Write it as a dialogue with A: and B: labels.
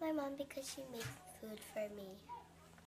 A: my mom because she makes food for me.